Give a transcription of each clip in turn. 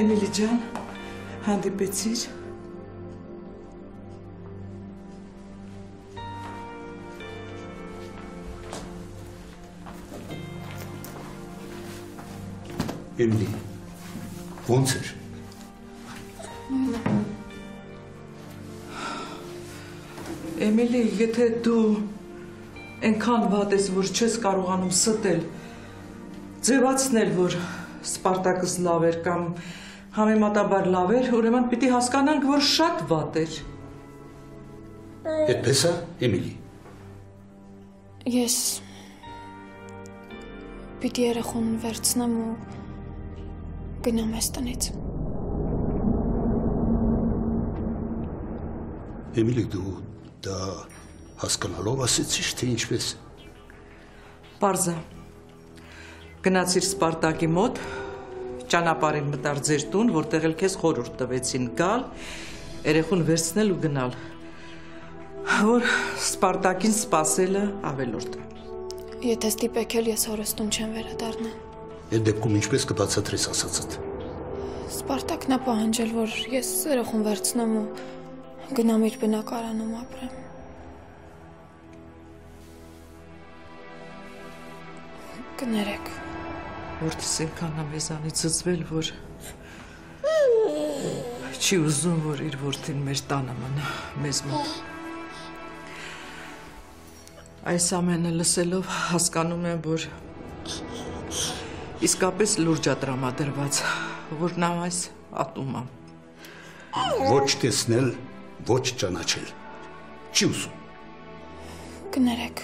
Էմիլի ջան, հանդիպեցիր։ Էմիլի, ո՞նց էր։ Էմիլի, եթե դու այնքան վատ ես, որ չես կարողանում ստել, ձևացնել, որ Սպարտակս լավ էր կամ համեմատաբար լավ էր, ուրեմն պիտի հասկանանք, որ շատ վատ էր։ Այդպես է, Էմիլի։ Ես պիտի երախոն վերցնեմ ու գնամ այս տնից։ Էմիլի, դու դա հասկանալով ասեցիš, թե ինչպես։ Պարզա։ Գնացիր Սպարտակի մոտ, ճանապարհին մտար ձեր տուն, որտեղ էլ քեզ խորուրդ տվեցին գալ, երեխուն վերցնել ու գնալ։ Որ Սպարտակին սпасելը ավելորդ է։ Եթե ստիպեք էլ ես հորստուն չեմ վերադառնա։ Այդ դեպքում ինչպես կբացատրես ասածդ։ Սպարտակն է պահանջել, որ ես երախոն վերցնեմ ու գնամ իր բնակարանում ապրեմ։ Կներեք որդիս այնքան է մեզանից զզվել, որ չի ուզում, որ իր որդին մեր տանը մնա, մեզ մոտ։ Այս ամենը լսելով հասկանում եմ, որ իսկապես լուրջ է տրամադրված, որ նա այս ատում է։ Ոչ տեսնել, ոչ ճանաչել։ Չի ուզում։ Կներեք։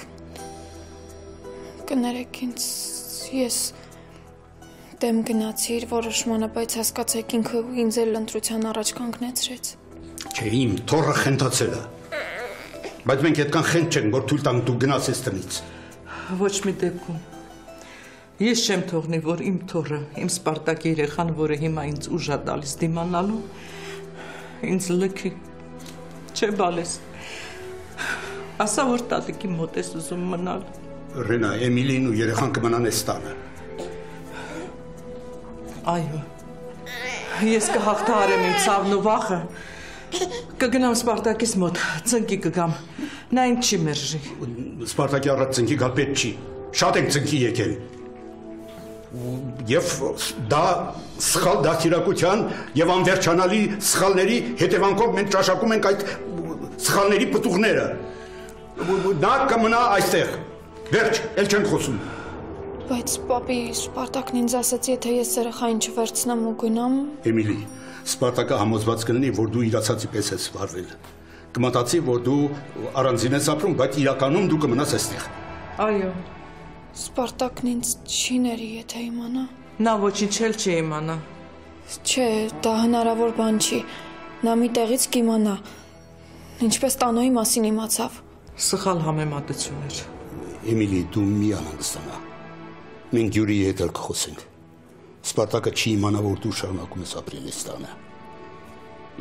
Կներեք ինձ ես դեմ գնացի իր որոշմանը, բայց հասկացեք ինքը ինձ էլ ընտրության առաջ կանգնեցրեց։ Չէ, իմ թորը խենթացել է։ Բայց մենք այդքան խենթ չենք, որ թույլ տանք դու գնաս այս տնից։ Ոչ մի դեպքում։ Ես չեմ թողնի, որ իմ թորը, իմ Սպարտակի երեխան, որը հիմա ինձ ուժ է տալիս դիմանալու, ինձ լքի։ Չէ, բալես։ Ասա որ տատիկի մոտ ես ուզում մնալ։ Ռենա, Էմիլին ու երեխան կմնան այս տանը։ Այո։ Ես կհաղթահարեմ իմ ցավն ու վախը։ Կգնամ Սպարտակիս մոտ, ծնկի կգամ։ Նա ինձ չի մերժի։ Սպարտակի առաջ ծնկի գալ պետք չի։ Շատ ենք ծնկի եկել։ Եվ դա սխալ դաստիարակության եւ անվերջանալի սխալների հետևանքով մենք ճաշակում ենք այդ սխալների պտուղները։ Նա կմնա այստեղ։ Վերջ, ել չենք խոսում։ Բայց պապի Սպարտակն ինձ ասաց, եթե ես երեխային չվերցնեմ ու գնամ։ Էմիլի, Սպարտակը համոզված կլինի, որ դու իրացածի պես ես վարվել։ Կմտածի, որ դու առանձին ես ապրում, բայց իրականում դու կմնաս այստեղ։ Այո։ Սպարտակն ինձ չի ների, եթե իմանա։ Նա ոչինչ էլ չի իմանա։ Չէ, դա հնարավոր բան չի։ Նա մի տեղից կիմանա։ Ինչպես տանոյի մասին իմացավ։ Սխալ համեմատություն էր։ Էմիլի, դու մի անհանգստանա։ Մենք Յուրիի հետ էլ կխոսենք։ Սպարտակը չի իմանա, որ դու շարունակում ես ապրել այս տանը։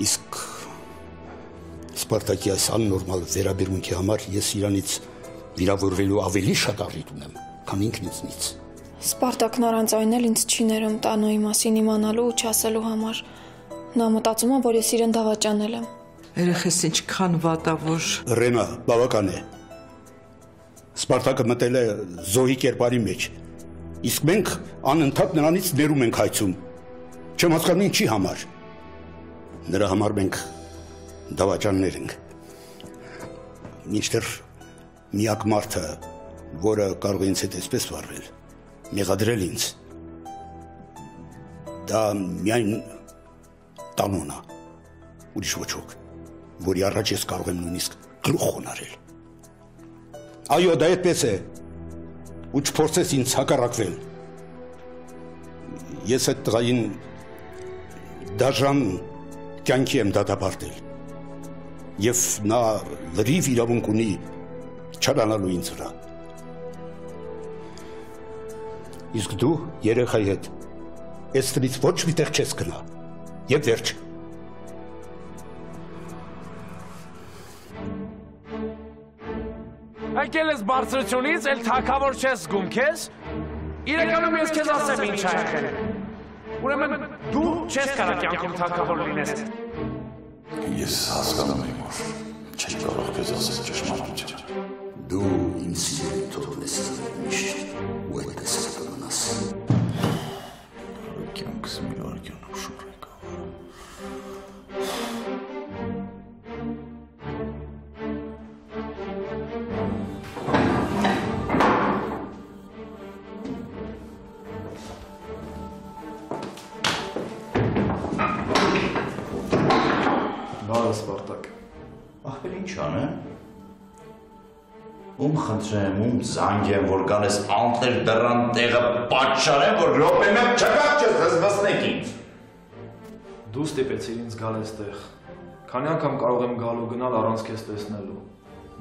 Իսկ Սպարտակի այս աննորմալ վերաբերմունքի համար ես իրանից վիրավորվելու ավելի շատ առիթ ունեմ, քան ինքն ինձնից։ Սպարտակն առանց այն էլ ինձ չի ներում տանոյի մասին իմանալու ու չասելու համար։ Նա մտածում է, որ ես իրեն դավաճանել եմ։ Երեխես ինչքան վատ է, որ Ռենա, բավական է։ Սպարտակը մտել է զոհի կերպարի մեջ Իսկ մենք անընդհատ նրանից ներում ենք հայցում։ Չեմ հասկանում ինչի համար։ Նրա համար մենք դավաճաններ ենք։ Ինչտեղ միակ մարդը, որը կարող է ինձ հետ այսպես վարվել, մեղադրել ինձ։ Դա միայն տանոնա։ Ուրիշ ոչ ոք, որի առաջ ես կարող եմ նույնիսկ գլուխ խոնարել։ Այո, դա այդպես է ու չփորձես ինձ հակառակվել։ Ես այդ տղային դաժան կյանքի եմ դատապարտել։ Եվ նա լրիվ իրավունք ունի չարանալու ինձ վրա։ Իսկ դու երեխայի հետ այստեղից ոչ մի տեղ չես գնա։ Եվ վերջ։ Եկել ես բարձրությունից, էլ թակավոր չես զգում քեզ։ Իրականում ես քեզ ասեմ ինչ ա եղել։ Ուրեմն դու չես կարող կյանքում թակավոր լինես։ Ես հասկանում եմ, որ չեմ կարող քեզ ասել ճշմարտությունը։ Դու իմ սիրելի թողնես միշտ ու այդպես կմնաս։ Կյանքս մի վարքյանում շուռ եկավ։ Ում խնդրեմ, ում զանգեմ, որ կանես անտեր դռան տեղը պատշարեմ, որ րոպե մեկ չկա չես զզվսնեք ինձ։ Դու ստիպեցիր ինձ գալ այստեղ։ Քանի անգամ կարող եմ գալու գնալ առանց քեզ տեսնելու։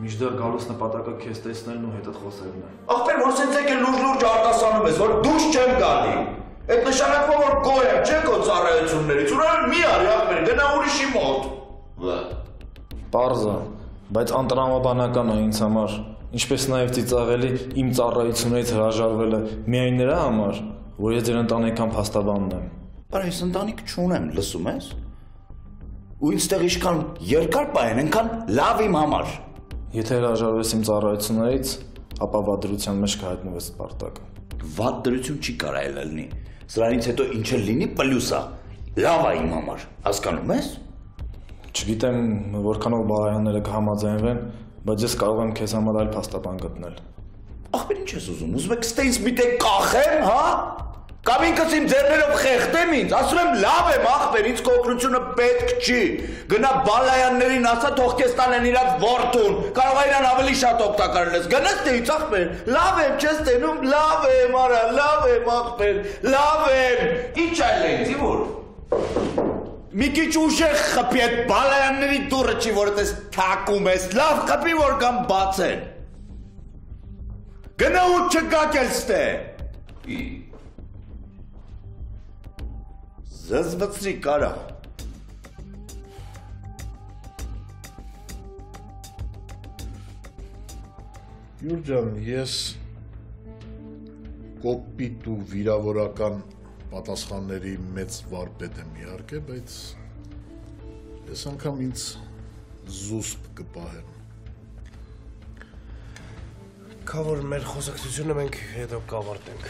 Միջդեռ գալուս նպատակը քեզ տեսնելն ու հետդ խոսելն է։ Ախպեր, որ սենց եկել լուրջ-լուրջ արտասանում ես, որ դուրս չեմ գալի։ Այդ նշանակում որ գոյ եմ, չէ՞ քո ծառայություններից։ Ուրեմն մի արի ախպեր, գնա ուրիշի մոտ։ Պարզա, բայց անտրամաբանական է ինձ համար, ինչպես նաև ծիծաղելի իմ ծառայություններից հրաժարվելը միայն նրա համար, որ ես ձեր ընտանեկան փաստաբանն եմ։ Բայց ես ընտանիք չունեմ, լսում ես։ Ու ինձ տեղ իշքան երկար պահեն, այնքան լավ իմ համար։ Եթե հրաժարվես իմ ծառայություններից, ապա վադրության մեջ կհայտնվես Սպարտակը։ Վատ դրություն չի կարայել լինի։ Սրանից հետո ինչ էլ լինի պլյուսա։ Լավ է իմ համար։ Հասկանում ես։ Չգիտեմ որքանով բարայանները կհամաձայնվեն, բայց ես կարող եմ քեզ համար այլ փաստաբան գտնել։ Ախպեր ինչ ես ուզում։ Ուզում եք ստեյս միտե կախեմ, հա? Կամ ինքս իմ ձեռներով խեղդեմ ինձ։ Ասում եմ լավ եմ, ախպեր, ինձ կոկրությունը պետք չի։ Գնա բալայաններին ասա թող քեզ տանեն իրաց ворթուն։ Կարող է իրան ավելի շատ օգտակարես։ Գնա ստեյից, ախպեր։ Լավ եմ, չես տենում, լավ եմ, արա, լավ եմ, ախպեր, լավ եմ։ Ինչ այլ է, իվոր։ Մի քիչ ուժեղ խփի այդ բալայանների դուրը չի, որ այդպես թակում ես։ Լավ խփի, որ կամ բացեն։ Գնա ու չկակ էլ ստե։ Զզվծրի կարա։ Յուր ջան, ես կոպիտ ու վիրավորական պատասխանների մեծ վարպետ եմ իհարկե, բայց ես անգամ ինձ զուսպ կպահեմ։ Կա որ մեր խոսակցությունը մենք հետո կավարտենք։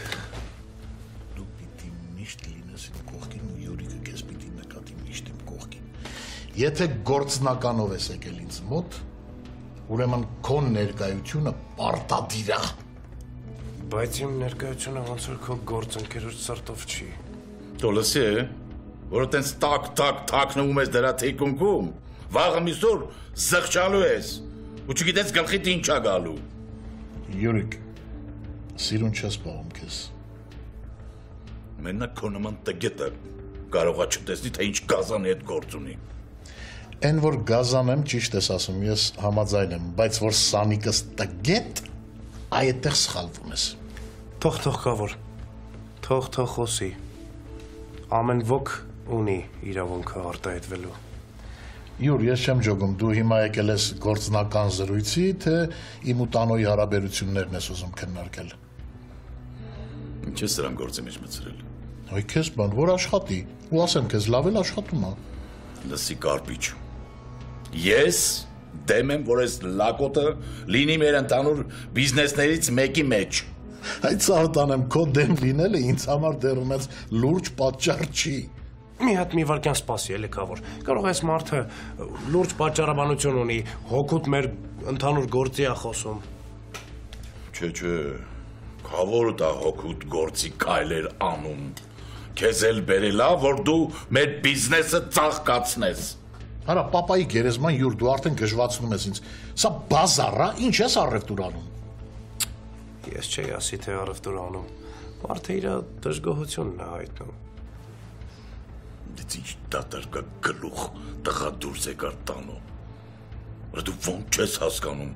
Դու պիտի միշտ լինես իմ կողքին ու Յուրիկը քեզ պիտի նկատի միշտ իմ կողքին։ Եթե գործնականով ես եկել ինձ մոտ, ուրեմն քո ներկայությունը պարտադիր է։ Բայց իմ ներկայությունը ոնց որ քո գործընկերոջ սրտով չի։ Տոլսի է, որ տենց տակ տակ թակնվում ես դրա թիկունքում, վաղը միսուր զղջալու ես, ու չգիտես գլխիդ ինչ ա գալու։ Յուրիկ, սիրուն չես պահում քեզ։ Մենակ քո նման տգետը կարողա չտեսնի, թե ինչ գազանի հետ գործ ունի։ Այն որ գազան եմ, ճիշտ ես ասում, ես համաձայն եմ, բայց որ սանիկս տգետ, այդտեղ սխալվում ես։ Թող թող կա որ։ Թող թող խոսի։ Ամեն ոք ունի իրավունքը արտահայտվելու։ Յուր, ես չեմ ճոգում, դու հիմա եկել ես գործնական զրույցի, թե իմ ու տանոյի հարաբերություններն ես ուզում քննարկել։ Ինչ ես սրան գործի մեջ մցրել։ Այ քեզ բան, որ աշխատի, ու ասեմ քեզ լավ էլ աշխատում է։ Լսի կարպիչ։ Ես դեմ եմ, որ այս լակոտը լինի մեր ընդհանուր բիզնեսներից մեկի մեջ։ Այդ սարտանեմ քո դեմ լինելը ինձ համար դեռ ունես լուրջ պատճառ չի։ Մի հատ մի վարքյան սպասի էլի կա որ։ Կարող այս մարդը լուրջ պատճառաբանություն ունի, հոգուտ մեր ընդհանուր գործի է խոսում։ Չէ, չէ։ Խավոր դա հոգուտ գործի կայլեր անում։ Քեզ էլ բերելա, որ դու մեր բիզնեսը ծաղկացնես։ Արա papayi գերեզման յուր դու արդեն գժվացնում ես ինձ։ Սա բազար է, ինչ ես առևտուր անում։ Ես չէի ասի թե առևտուր անում։ Մարդը իր դժգոհությունն է հայտնում։ Դից ինչ դատարկա գլուխ տղա դուրս եկար տանո։ Որ դու ոնց չես հասկանում։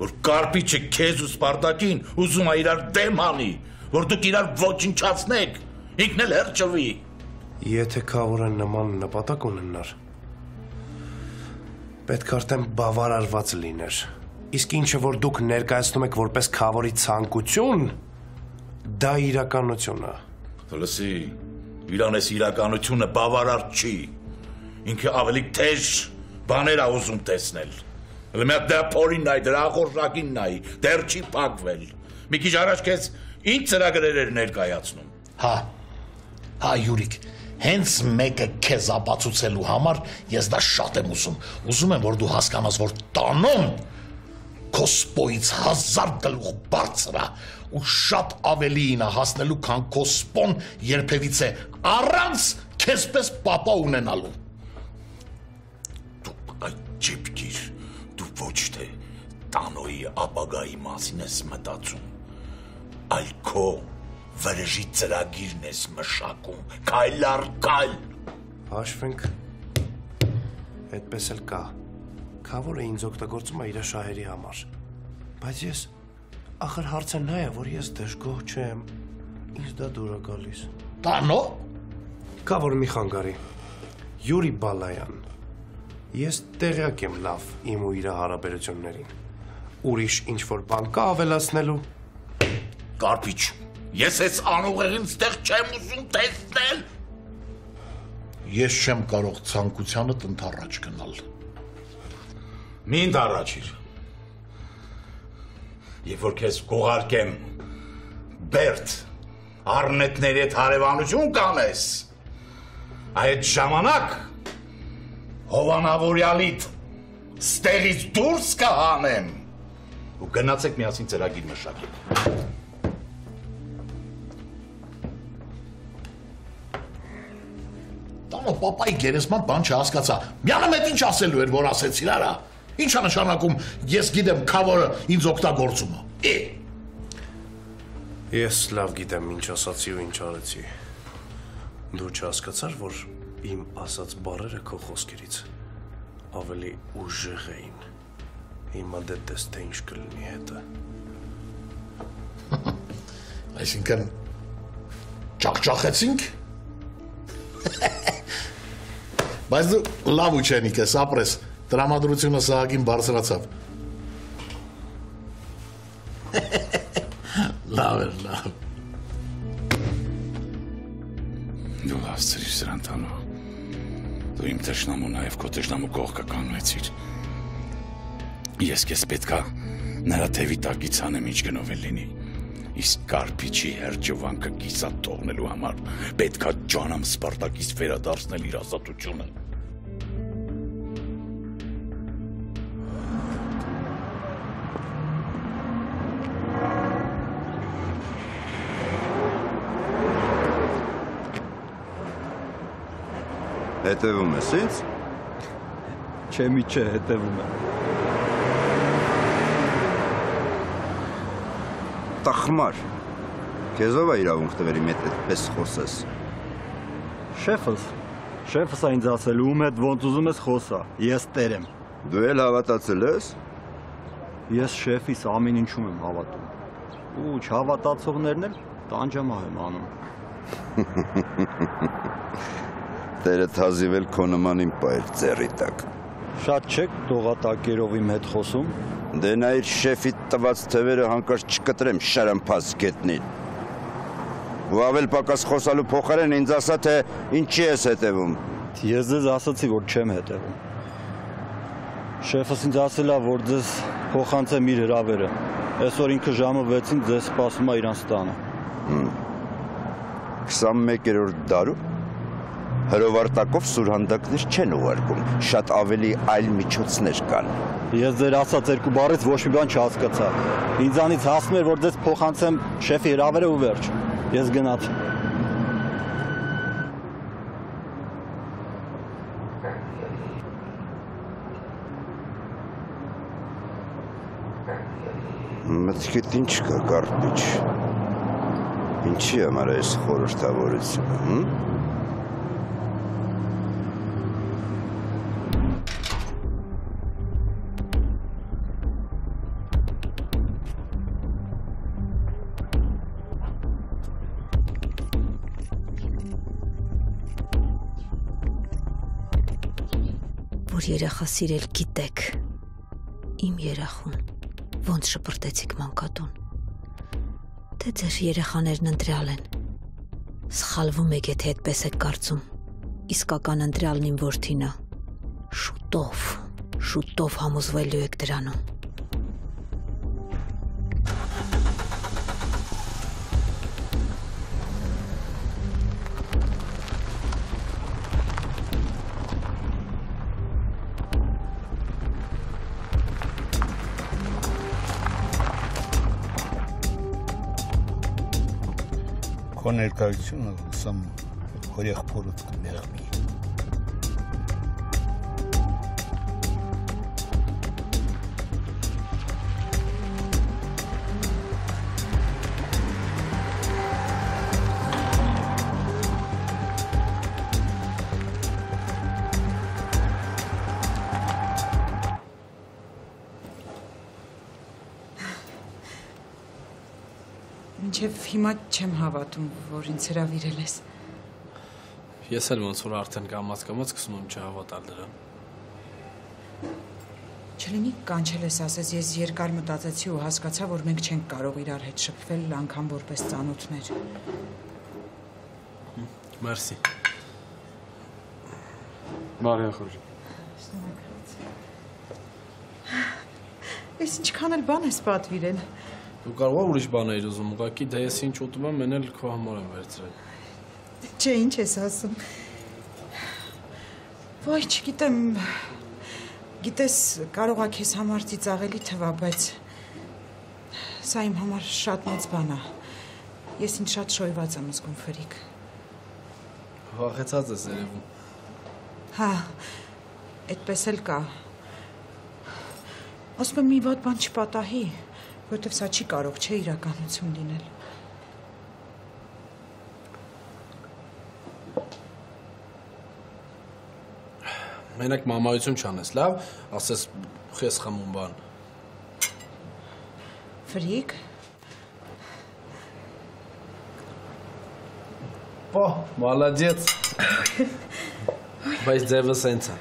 Որ կարպիչը քեզ ու Սպարտակին ուզում է իրար դեմ անի, որ դուք իրար ոչնչացնեք, ինքն էլ հերճվի։ Եթե քավորը նման նպատակ ունենար, պետք է արդեն բավարարված լիներ։ Իսկ ինչը որ դուք ներկայացնում եք որպես քավորի ցանկություն, դա իրականություն է։ Լսի, Իրանես իրականությունը բավարար չի։ Ինքը ավելի թեժ բաներ ա ուզում տեսնել։ Հələ մի հատ դրա փորին նայ, դրա ախորժակին նայ, դեռ չի փակվել։ Մի քիչ առաջ քեզ ինչ ծրագրեր էր ներկայացնում։ Հա։ Հա Յուրիկ, հենց մեկը քեզ ապացուցելու համար ես դա շատ եմ ուզում։ Ուզում եմ որ դու հասկանաս, որ տանոն քո սպոից հազար գլուխ բարձր է ու շատ ավելին է հասնելու, քան քո սպոն երբևիցե առանց քեզպես papa ունենալու։ Դու այդ ճիպկիր, դու ոչ թե տանոյի ապագայի մասին ես մտածում, այլ քո վրեժի ծրագիրն ես մշակում, քայլ առ քայլ։ Հաշվենք այդպես էլ կա։ Խավորը ինձ օգտագործում է իր շահերի համար։ Բայց ես ախր հարցը նա է, որ ես դժգոհ չեմ։ Ինձ դա դուր է գալիս։ Տանո։ Խավոր մի խանգարի։ Յուրի Բալայան։ Ես տեղյակ եմ լավ իմ ու իր հարաբերություններին։ Ուրիշ ինչ որ բան կա ավելացնելու։ Կարպիչ, ես այս անուղեղին ստեղ չեմ ուզում տեսնել։ Ես չեմ կարող ցանկությանդ ընթառաջ գնալ։ Մի ընդառաջիր։ Երբ որ քեզ կողարկեմ Բերտ առնետների հետ հարևանություն կանես, այդ ժամանակ հովանավորյալիդ ստեղից դուրս կհանեմ ու գնացեք միասին ծրագիր մշակել։ Տանո papai գերեսման բան չհասկացա։ Միանը մետ ինչ ասելու էր, որ ասեցին, արա։ Ինչա նշանակում ես գիտեմ քավորը ինձ օգտագործում է։ Է, Ես լավ գիտեմ ինչ ասացի ու ինչ արեցի։ Դու չհասկացար, որ իմ ասած բառերը քո խոսքերից ավելի ուժեղ էին։ Հիմա դե տես թե ինչ կլինի հետը։ Այսինքն ճախճախեցինք։ Բայց դու լավ ուչենիկ ես, ապրես։ Տրամադրությունը սահագին բարձրացավ։ Լավ էր, լավ։ Դու հասցրիր սրան տանո։ Դու իմ տշնամու նաև քո տշնամու կողքը կանեցիր։ Ես քեզ պետքա նրա թևի տակից անեմ ինչ գնով էլ լինի։ Իսկ կարպիչի հերջվանքը կիսատ թողնելու համար պետքա ջանամ Սպարտակից վերադարձնել իր ազատությունը։ Հետևում ես ինձ։ Չէ, մի չէ, հետևում եմ։ Տախմար։ Քեզով է իրավունք տվել իմ հետ այդպես խոսես։ Շեֆս, շեֆս է ինձ ասել, ում հետ ոնց ուզում ես խոսա։ Ես տեր եմ։ Դու էլ հավատացել ես։ Ես շեֆիս ամեն ինչում եմ հավատում։ Ու չհավատացողներն էլ տանջամահ եմ անում։ Տերը թազիվել քո նման իմ պայր ծերի տակ։ Շատ չեք դողատակերով իմ հետ խոսում։ Դե նայր շեֆի տված թվերը հանկարծ չկտրեմ շարամփաս գետնին։ Ու ավել պակաս խոսալու փոխարեն ինձ ասա թե ինչի ես հետևում։ Ես ձեզ ասացի, որ չեմ հետևում։ Շեֆս ինձ ասել է, որ ձեզ փոխանցեմ իր հրավերը։ Այսօր ինքը ժամը 6-ին ձեզ սպասում է իրանց տանը։ 21-րդ դարում հրովարտակով սուրհանդակներ չեն ուղարկում, շատ ավելի այլ միջոցներ կան։ Ես ձեր ասած երկու բառից ոչ մի բան չհասկացա։ Ինձանից հասնում էր, որ ձեզ փոխանցեմ շեֆի հրավերը ու վերջ։ Ես գնացի։ Մտքիդ ինչ կա, կարպիչ։ Ինչի համար այս խորհրդավորությունը, հմ? Երախա սիրել գիտեք։ Իմ երախուն ոնց շպրտեցիք մանկատուն։ Դե ձեր երեխաներն ընտրյալ են։ Սխալվում եք, եթե այդպես եք կարծում։ Իսկական ընտրյալն իմ որդին է։ Շուտով, շուտով համոզվելու եք դրանում։ ներկայությունը լսամ հոր եղբորդ հիմա չեմ հավատում, որ ինձ հրավիրել ես։ Ես էլ ոնց որ արդեն կամած-կամած սկսում եմ չհավատալ դրան։ Չլինի կանչել ես ասես ես երկար մտածեցի ու հասկացա, որ մենք չենք կարող իրար հետ շփվել անգամ որպես ծանոթներ։ Մերսի։ Բարի ախոր։ Ես ինչքան էլ բան ես պատվիրել։ Դու կարող ես ուրիշ բաներ ուզում, ուղղակի դա ես ինչ ուտում եմ, մեն էլ քո համար եմ վերցրել։ Չէ, ինչ ես ասում։ Ոայ, չգիտեմ։ Գիտես, կարողա քեզ համար ծիծաղելի թվա, բայց սա իմ համար շատ մեծ բան է։ Ես ինձ շատ շոյված եմ զգում ֆրիկ։ Վախեցած ես երևում։ Հա, այդպես էլ կա։ Ասում եմ մի ված բան չպատահի, որովհետև սա չի կարող չէ իրականություն լինել։ Մենակ մամայություն չանես, լավ, ասես խես խմում բան։ Ֆրիկ, Պո, մալադեց։ Բայց ձևը սենց է։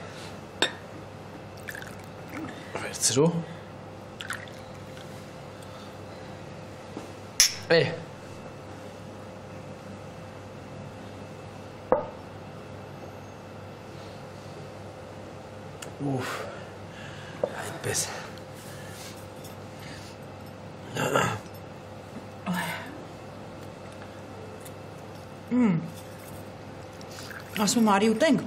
Վերցրու։ Է, Ուֆ։ Այդպես։ ասում եմ արի ուտենք։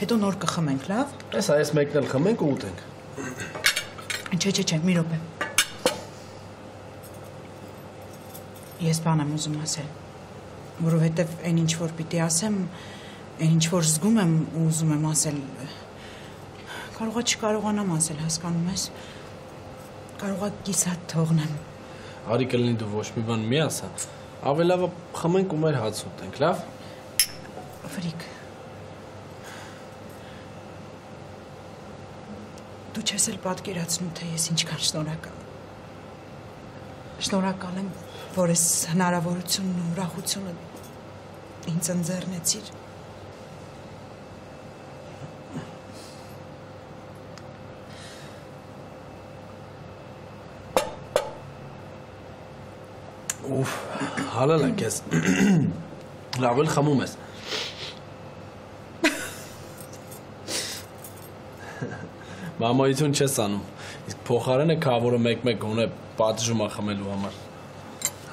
Հետո նոր կխմենք, լավ։ Էս այս մեկն էլ խմենք ու ուտենք։ Չէ, չէ, չէ, մի րոպե։ Ես բան եմ ուզում ասել, որովհետև այն ինչ որ պիտի ասեմ, այն ինչ որ զգում եմ ու ուզում եմ ասել, կարողա չկարողանամ ասել, հասկանում ես։ Կարողա կիսատ թողնեմ։ Արի կլինի դու ոչ մի բան մի ասա։ Ավելավը խմենք ու մեր հաց ուտենք, լավ։ Ֆրիկ։ Դու չես էլ պատկերացնում, թե ես ինչքան շնորհակալ Շնորհակալ եմ, որ ես հնարավորությունն ու ուրախությունը ինձ ընձեռնեցիր։ Ուֆ, հալալ է քեզ։ Լավ էլ խմում ես։ Մամայություն չես անում։ Իսկ փոխարենը քավորը մեկ-մեկ գոնե պատժում է խմելու համար։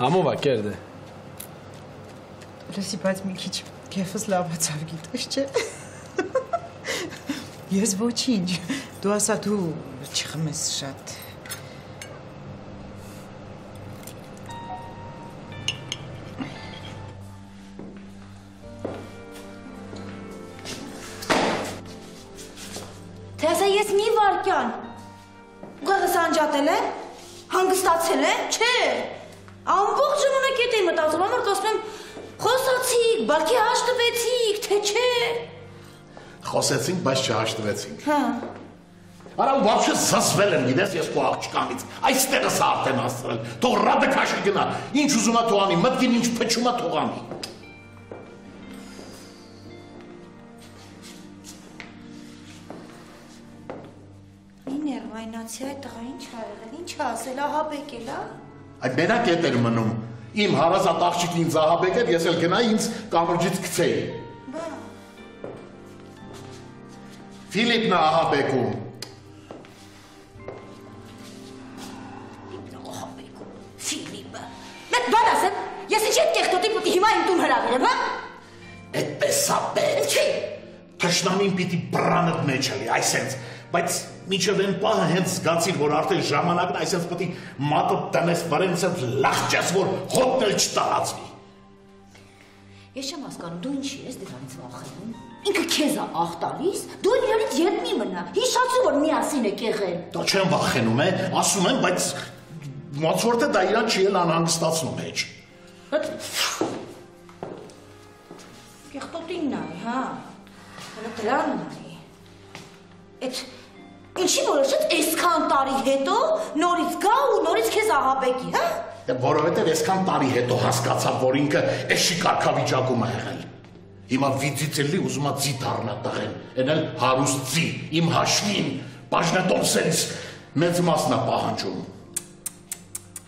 Համով է կեր դե։ Լսի, բայց մի քիչ քեֆս լավացավ, գիտես չէ։ Ես ոչինչ։ Դու ասա դու չխմես շատ։ գտեցինք։ Հա։ Արա ու բավջը զսվել եմ, գիտես, ես քո աղջկանից։ Այստեղս արդեն ասել, թող ռադը քաշի գնա։ Ինչ ուզում է թող անի, մտքին ինչ փչում է թող անի։ Իներ վայնացի այդ տղա ինչ ա եղել, ինչ ա ասել, ահաբեկել, հա։ Այդ մենակ էտ էր մնում։ Իմ հարազատ աղջիկին զահաբեկել, ես էլ գնա ինձ կամրջից գցեի։ Ֆիլիպն է ահաբեկում։ Ֆիլիպը։ Մեկ բան ասեմ, ես ինչ այդ կեղտոտի պիտի հիմա իմ տուն հրավիրեմ, հա։ Այդպես է պետք։ Չի։ Թշնամին պիտի բրանդ մեջ էլի, այսենց, բայց միջև այն պահը հենց զգացիր, որ արդեն ժամանակն է, այսենց պիտի մատը տնես վրեն, այսենց լախճես, որ հոտն էլ չտարածվի։ Ես չեմ հասկանում, դու ինչի ես դրանից վախենում։ Ինքը քեզ է աղ տալիս, դու իրենից ետ մի մնա։ Հիշացու որ միասին եք եղել։ Դա չեմ վախենում, է, ասում եմ, բայց ոնց որ թե դա իրան չի էլ անհանգստացնում մեջ։ Կեղտոտին նայ, հա։ Հələ դրան նայ։ Այդ ինչի որոշեց այսքան տարի հետո նորից գա ու նորից քեզ ահաբեկի, հա։ Դե որովհետև այսքան տարի հետո հասկացավ, որ ինքը էշի կարգավիճակում է եղել։ Հիմա վիճից էլի ուզում է ձի դառնա տղեն, այն էլ հարուստ ձի, իմ հաշվին, բաժնետոնսերից մեծ մասն է պահանջում։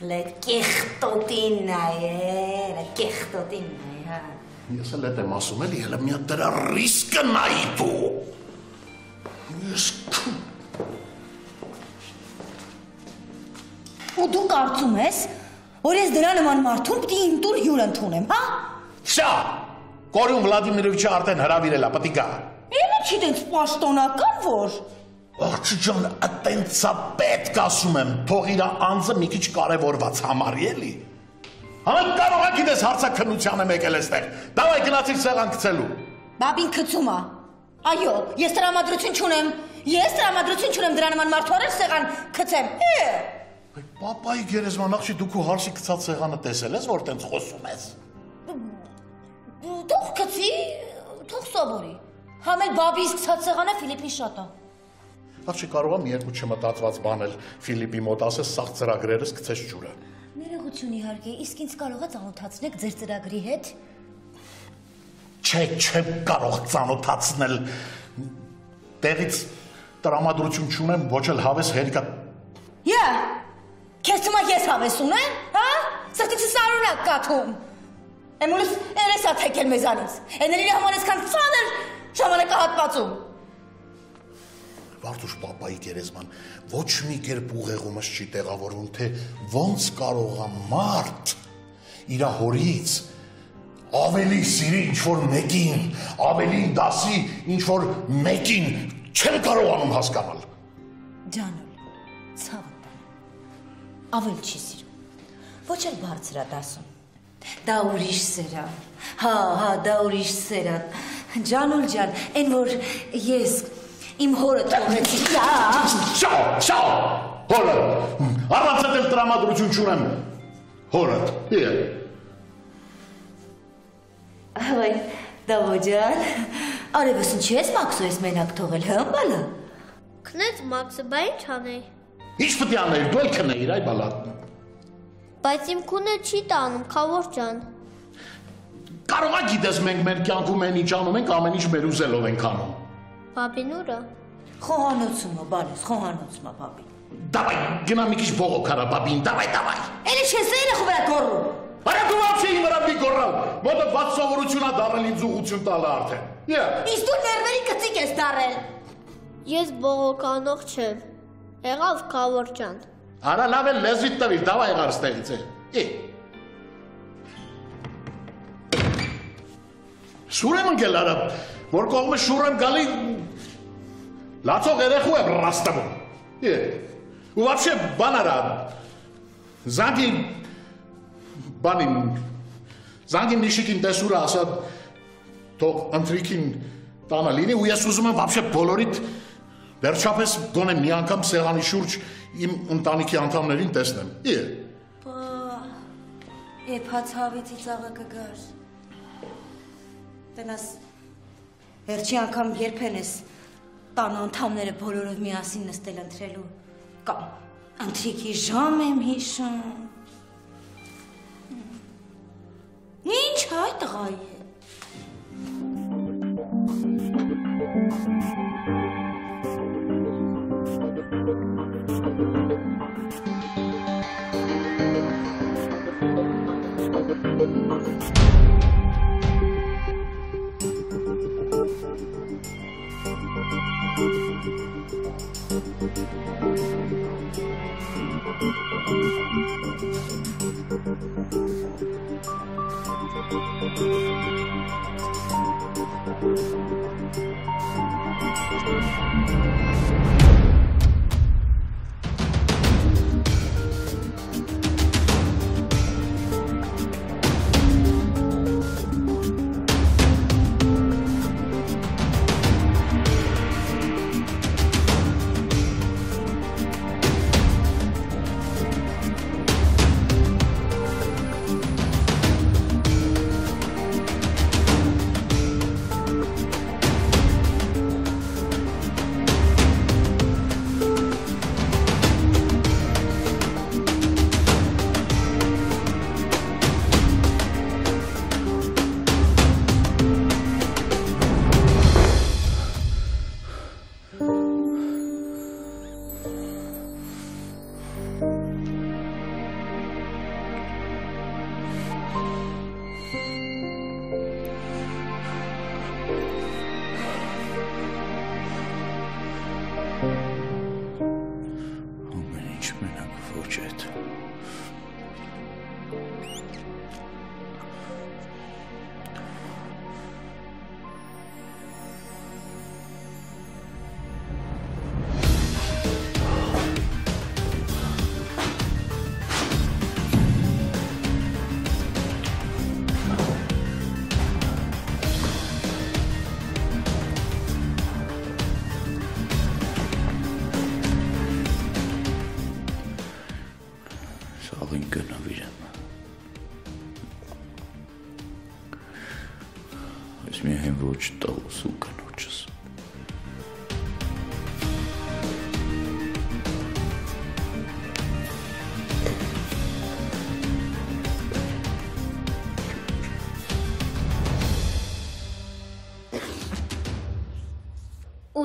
Լետ կեղտոտին նայ, կեղտոտին նայ, հա։ Ես էլ եմ ասում էլի, հələ մի հատ դրա ռիսկը նայի դու։ Ես քու Ու դու կարծում ես, որ ես դրա նման մարդուն պիտի իմ տուն հյուր ընդունեմ, հա։ Վсё։ Կորյուն Վլադիմիրովիչը արդեն հրավիրել է, է գա։ Ելը չի դենց պաշտոնական որ։ Աղջի ջան, այտենցա պետք ասում եմ, թող իր անձը մի քիչ կարևորված համարի էլի։ Համեն կարող է գիտես հարցակնությանը մեկել էստեղ։ Դավայ գնացիր սեղան գցելու։ Բաբին քծում է։ Այո, ես տրամադրություն չունեմ։ Ես տրամադրություն չունեմ դրա նման մարդու առել սեղան քցեմ։ Է։ Պապայի գերեզման աղջի դու քո հարսի գցած սեղանը տեսել ես, որ տենց խոսում ես։ Թող քցի, թող սովորի։ Համել բաբիս գցած սեղանը Ֆիլիպի շատ է։ Աղջի կարող եմ երկու չմտածված բանել Ֆիլիպի մոտ ասես սաղ ծրագրերս գցես ջուրը։ Ներողություն իհարկե, իսկ ինձ կարող է ծանոթացնեք ձեր ծրագրի հետ։ Չէ, չեմ կարող ծանոթացնել։ Տեղից տրամադրություն չունեմ, ոչ էլ հավես հերիկա։ Յա։ Քեզ թվում է ես հավես ունեմ, հա? Սրտիցս սարունակ կաթում։ Էմուլս երես է թեկել մեզանից։ Էների համար այսքան ծանր ժամանակահատվածում։ Վարդուշ պապայի գերեզման ոչ մի կերպ ուղեղումս չի տեղավորվում, թե ոնց կարող է մարդ իր հորից ավելի սիրի ինչ որ մեկին, ավելի դասի ինչ որ մեկին չեմ կարողանում հասկանալ։ Ջանոլ, ցավը Ավել չի սիրում։ Ոչ էլ բարձր է դասում։ Դա ուրիշ սեր է։ Հա, հա, դա ուրիշ սեր է։ Ջանոլ ջան, այն որ ես իմ հորը թողեցի։ Շա, շա։ Հորը։ Առանց այդ տրամադրություն չունեմ։ Հորը։ Իե։ Այ, դավո ջան, արևս ինչի ես Մաքսո ես մենակ թողել, հա, բալա։ Քնեց Մաքսը, բա ինչ անեի։ Ինչ պետք է անել, դու էլ քնեիր, այ բալա։ Բայց իմ քունը չի տանում, Խավոր ջան։ Կարո՞ղ ա գիտես մենք մեր կյանքում այն ինչ անում ենք, ամեն ինչ մեր ուզելով ենք անում։ Պապին ուրա։ Խոհանոցումը, բալես, խոհանոցումը, պապին։ Դավայ, գնա մի քիչ բողոք արա, պապին, դավայ, դավայ։ Էլի չես երախ վրա գոռում։ Արա դու ոչ իմ վրա մի գոռալ, մոտը բաց սովորությունա դառնել ինձ ուղություն տալը արդեն։ Եա։ Իսկ դու ներվերի կծիկ ես դառել։ Ես բողոկանող չեմ։ Եղավ Խավոր ջան։ Արա լավ է լեզվիտ տվիր, давай եղար ստեղից է։ Է։ Շուրեմ ընկել արա, որ կողմը շուրեմ գալի լացող երեխու եմ ռաստանում։ Է։ Ու вообще բան արա։ Զանգի բանին զանգի միշիկին տեսուրը ասա թող ընտրիկին տանը լինի ու ես ուզում եմ вообще բոլորիդ վերջապես գոնե մի անգամ սեղանի շուրջ իմ ընտանիքի անդամներին տեսնեմ։ Է։ Բա, եփած հավիցի ծաղը կգար։ Տնաս վերջի անգամ երբեն ես տան անդամները բոլորով միասին նստել ընտրելու կամ ընտրիկի ժամ եմ հիշում։ Ինչ հայ տղայի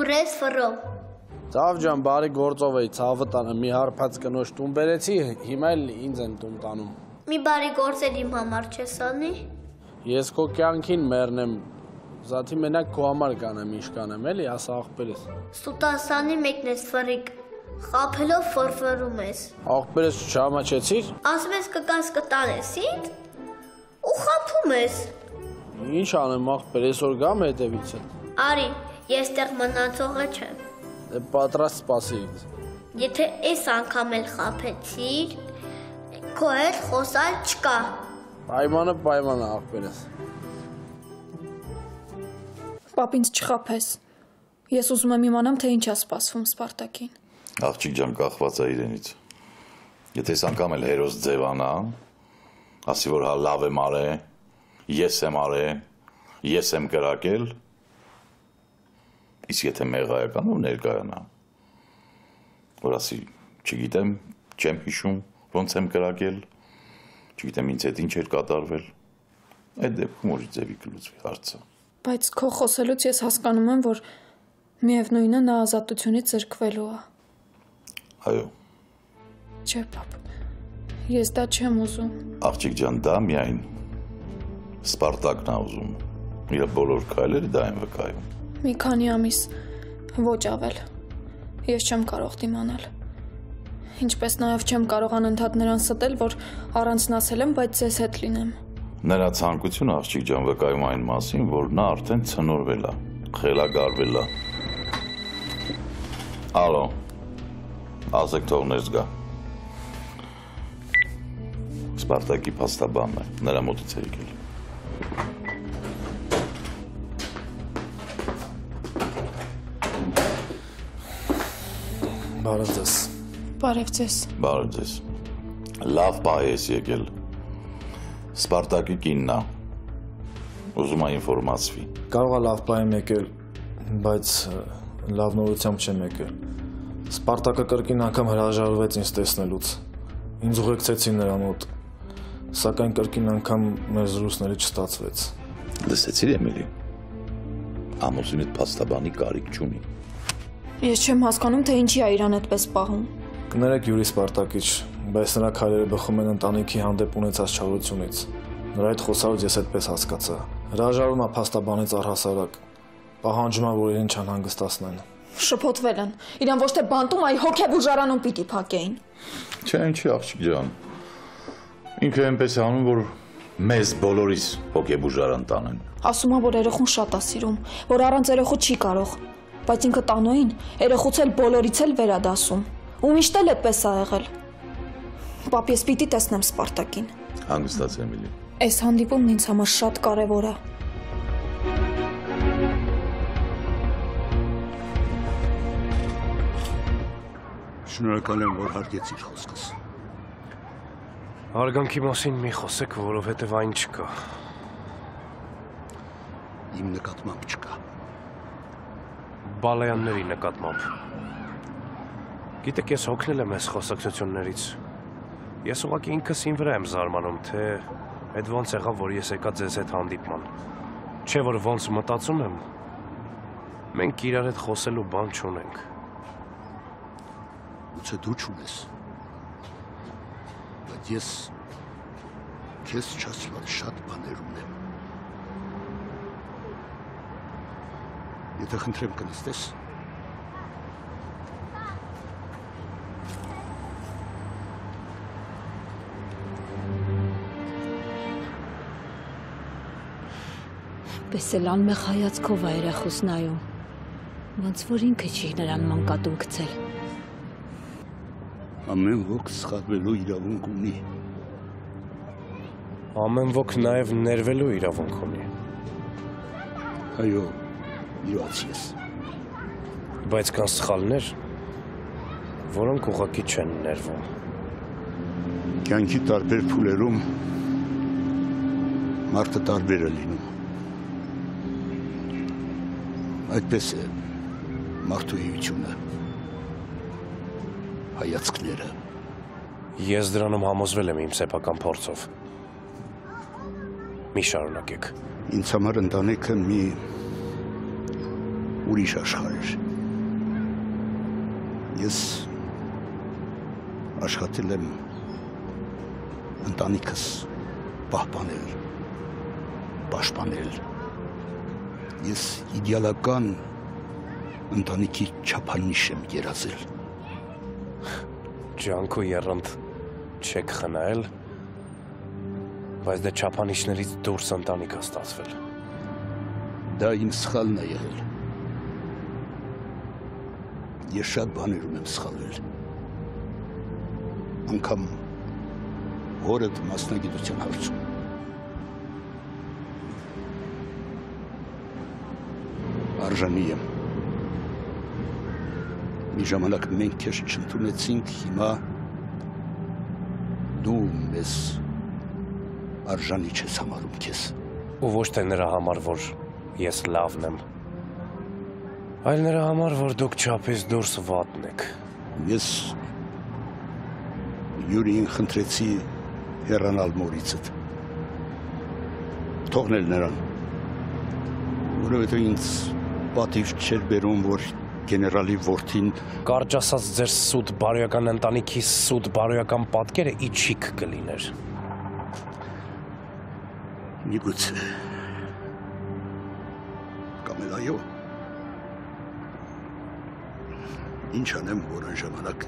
Ուրես ֆռո։ Ցավ ջան, բարի գործով էի, ցավը տանը մի հարբած կնոջ տուն բերեցի, հիմա էլ ինձ են տուն տանում։ Մի բարի գործեր իմ համար չես անի։ Ես քո կյանքին մեռնեմ։ Զաթի մենակ քո համար կանեմ, ինչ կանեմ, էլի, ասա աղբերս։ Սուտասանի մեկն ես ֆռիկ։ Խափելով ֆորֆորում ես։ Աղբերս չհամաչեցիր։ Ասում ես կկաս կտանես ինձ ու խափում ես։ Ինչ անեմ աղբեր, այսօր գամ հետևից։ Արի, ես տեղ մնացողը չեմ։ Դե պատրաստ սպասի ինձ։ Եթե այս անգամ էլ խափեցիր, քո հետ խոսալ չկա։ Պայմանը պայման է աղբերս։ Պապ ինձ չխափես։ Ես ուզում եմ իմանամ, թե ինչ է սպասվում Սպարտակին։ Աղջիկ ջան կախված է իրենից։ Եթե այս անգամ էլ հերոս ձևանա, ասի որ հա լավ եմ արել, ես եմ արել, ես եմ կրակել, իսկ եթե մեղայականով ներկայանա, որ ասի, չգիտեմ, չեմ հիշում, ոնց եմ կրակել, չգիտեմ ինձ հետ ինչ էր կատարվել, այդ դեպքում որ ձևի կլուծվի հարցը։ Բայց քո խոսելուց ես հասկանում եմ, որ միևնույնը նա ազատությունից զրկվելու է։ Այո, Չէ, պապ։ Ես դա չեմ ուզում։ աղջիկ ջան, դա միայն Սպարտակն է ուզում։ Իր բոլոր քայլերը դա են վկայում։ Մի քանի ամիս ոչ ավել։ Ես չեմ կարող դիմանալ։ Ինչպես նաև չեմ կարող անընդհատ նրան ստել, որ առանցնացել եմ, բայց ձեզ հետ լինեմ։ Նրա ցանկությունը աղջիկ ջան վկայում այն մասին, որ նա արդեն ցնորվել է, խելագարվել է։ Ալո։ Ասեք թող ներս գա։ Սպարտակի փաստաբանն է, նրա մոտից է եկել։ Բարև ձեզ։ Բարև ձեզ։ Բարև ձեզ։ Լավ բայ ես եկել։ Սպարտակի կինն է։ Ուզում է ինֆորմացվի։ Կարող է լավ բայ եկել, բայց լավ նորությամբ չեմ եկել։ Սպարտակը կրկին անգամ հրաժարվեց ինձ տեսնելուց։ Ինձ ուղեկցեցին նրա մոտ, սակայն կրկին անգամ մեր զրույցները չստացվեց։ Լսեցի՞ր Էմիլի։ Ամուսինդ փաստաբանի կարիք չունի։ Ես չեմ հասկանում, թե ինչի է իրան այդպես պահում։ Կներեք Յուրի Սպարտակիչ, բայց նրա քայլերը բխում են ընտանիքի հանդեպ ունեցած չարությունից։ Նրա այդ խոսալուց ես այդպես հասկացա։ Հրաժարվում է փաստաբանից առհասարակ։ Պահանջում է, որ իրեն չանհանգստացնեն։ Շփոթվել են։ Իրան ոչ թե բանտում, այլ հոգեբուժարանում պիտի փակեին։ Չէ, ինչի աղջիկ ջան։ Ինքը այնպես է անում, որ մեզ բոլորիս հոգեբուժարան տանեն։ Ասում է, որ երեխուն շատ է սիրում, որ առանց երեխու չի կարող։ Բայց ինքը տանոին երեխուց էլ բոլորից էլ վերադասում։ Ու միշտ էլ այդպես ա եղել։ Պապ, ես պիտի տեսնեմ Սպարտակին։ Հանգստաց Էմիլի։ Այս հանդիպումն ինձ համար շատ կարևոր է։ Շնորհակալ եմ, որ հարգեցիր խոսքս։ Արգանքի մասին մի խոսեք, որովհետև այն չկա։ Իմ նկատմամբ չկա։ Բալայանների նկատմամբ։ Գիտեք, ես հոգնել եմ այս խոսակցություններից։ Ես ուղղակի ինքս ին վրա եմ զարմանում, թե այդ ոնց եղավ, որ ես եկա ձեզ հետ հանդիպման։ Չէ որ ոնց մտածում եմ։ Մենք իրար հետ խոսելու բան չունենք։ Գուցե դու չունես։ Բայց ես քեզ չասված շատ բաներ ունեմ։ Եթե խնդրեմ կնստես։ Պես էլ անմեղ հայացքով է երախուս նայում։ Ոնց որ ինքը չի նրան մանկատուն գցել։ Ամեն ոք սխալվելու իրավունք ունի։ Ամեն ոք նաև ներվելու իրավունք ունի։ Այո, իրաց ես։ Բայց կան սխալներ, որոնք ուղղակի չեն ներվում։ Կյանքի տարբեր փուլերում մարդը տարբեր է լինում։ Այդպես է մարդու հիությունը, հայացքները։ Ես դրանում համոզվել եմ իմ սեփական փորձով։ Մի շարունակեք։ Ինձ համար ընտանիքը մի ուրիշ աշխարհ էր։ Ես աշխատել եմ ընտանիքս պահպանել, պաշտպանել։ Ես իդեալական ընտանիքի չափանիշ եմ երազել։ Ջանքու երընդ չեք խնայել, բայց դե չափանիշներից դուրս ընտանիք է ստացվել։ Դա իմ սխալն է եղել։ Ես շատ բաներ ունեմ սխալվել։ Անկամ հորդ մասնագիտության հարցում։ Արժանի եմ։ Մի ժամանակ մենք քեզ չընդունեցինք, հիմա դու մեզ արժանի չես համարում քեզ։ Ու ոչ թե նրա համար, որ ես լավն եմ, այլ նրա համար, որ դուք չափից դուրս վատն եք։ Ես Յուրիին խնդրեցի հեռանալ մորիցդ։ Թողնել նրան։ Որովհետև ինձ պատիվ չէր բերում, որ գեներալի որդին Կարճ ասած ձեր սուտ բարոյական ընտանիքի սուտ բարոյական պատկերը իջիկ կլիներ։ միգուցե կամ էլ այո ինչ անեմ որ այն ժամանակ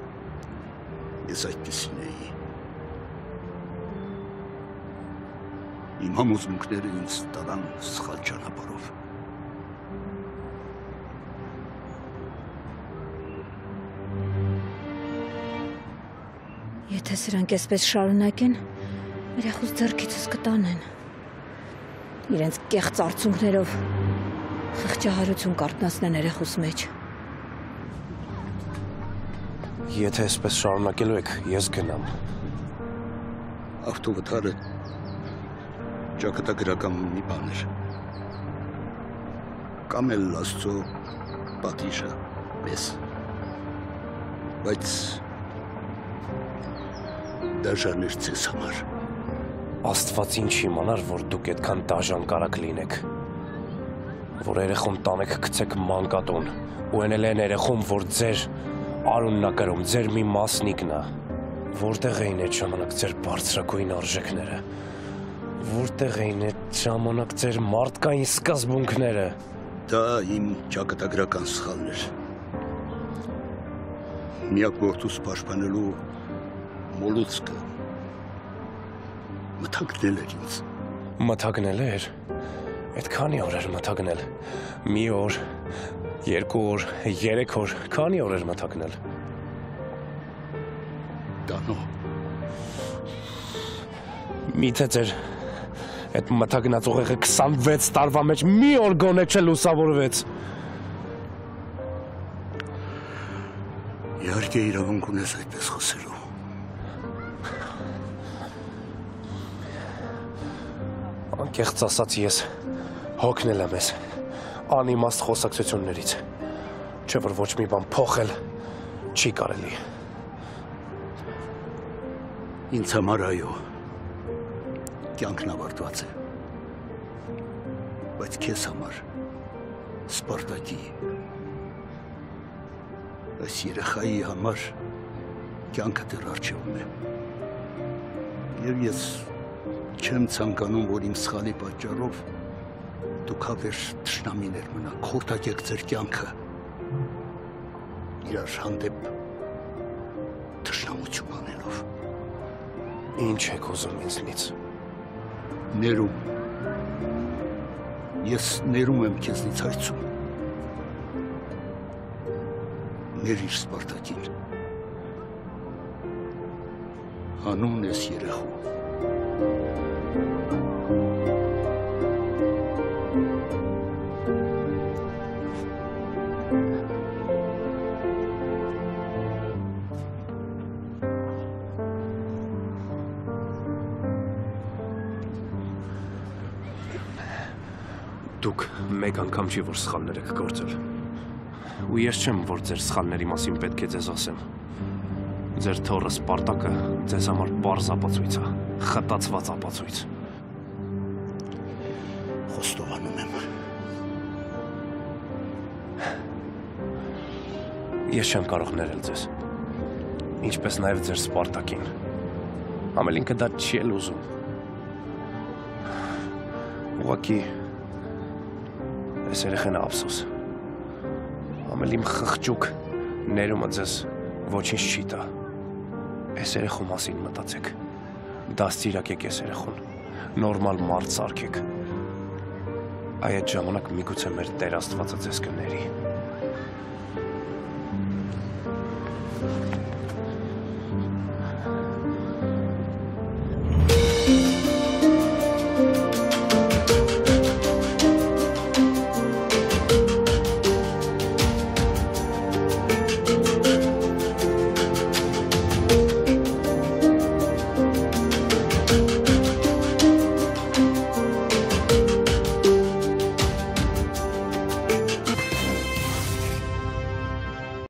ես այդպեսին էի իմ համոզմունքները ինձ տարան սխալ ճանապարհով Եթե սրանք այսպես շարունակեն, երախուս ձեռքիցս կտանեն։ Իրենց կեղծ արցունքներով խղճահարություն կարտնացնեն երախուս մեջ։ Եթե այսպես շարունակելու եք, ես գնամ։ ավտովթարը ճակատագրական մի բան էր կամ էլ աստծո պատիժը մեզ բայց դաժան էր ձեզ համար Աստված ինչ իմանար, որ դուք այդքան դաժան կարակ լինեք։ Որ երեխուն տանեք գցեք մանկատուն, ու այն էլ են երեխում, որ ձեր արունն ա կրում, ձեր մի մասնիկն է։ Որտեղ էին այդ ժամանակ ձեր բարձրակույն արժեքները։ Որտեղ էին այդ ժամանակ ձեր մարդկային սկզբունքները։ դա իմ ճակատագրական սխալն էր միակ գործուս պաշտպանելու մոլուցկը մթագնել էր ինձ։ Մթագնել էր։ Այդ քանի օր էր մթագնել։ Մի օր, երկու օր, երեք օր, քանի օր էր մթագնել։ Տանո։ Միթե ձեր այդ մթագնած ուղեղը 26 տարվա մեջ մի օր գոնե չլուսավորվեց։ Իհարկե իրավունք ունես այդպես խոսելու։ Անկեղծ ասած ես հոգնել եմ ես անիմաստ խոսակցություններից։ Չէ որ ոչ մի բան փոխել չի կարելի։ Ինձ համար այո։ Կյանքն ավարտված է։ Բայց քեզ համար Սպարտակի այս երեխայի համար կյանքը դեռ արջևում է։ Եվ ես չեմ ցանկանում, որ իմ սխալի պատճառով դուք հավերժ թշնամիներ մնաք, խորտակեք ձեր կյանքը։ Իրար հանդեպ թշնամություն անելով։ Ինչ եք ուզում ինձնից։ Ներում։ Ես ներում եմ քեզնից հայցում։ Ներիր Սպարտակին։ Հանուն ես երեխու։ մեկ անգամ չի որ սխալներ եք գործել։ Ու ես չեմ որ ձեր սխալների մասին պետք է ձեզ ասեմ։ Ձեր թորը Սպարտակը ձեզ համար པարզ ապացույց է, խտացված ապացույց։ Խոստովանում եմ։ Ես չեմ կարող ներել ձեզ։ Ինչպես նաև ձեր Սպարտակին։ Ամելինքը դա չի էլ ուզում։ Ուղղակի Այս երեխան ափսոս։ Ամել իմ խղճուկ ներումը ձեզ ոչինչ չի տա։ Այս երեխու մասին մտածեք։ Դաստիարակեք այս երեխուն։ Նորմալ մարդ սարքեք։ Այ այդ ժամանակ միգուցե մեր Տեր Աստվածը ձեզ կների։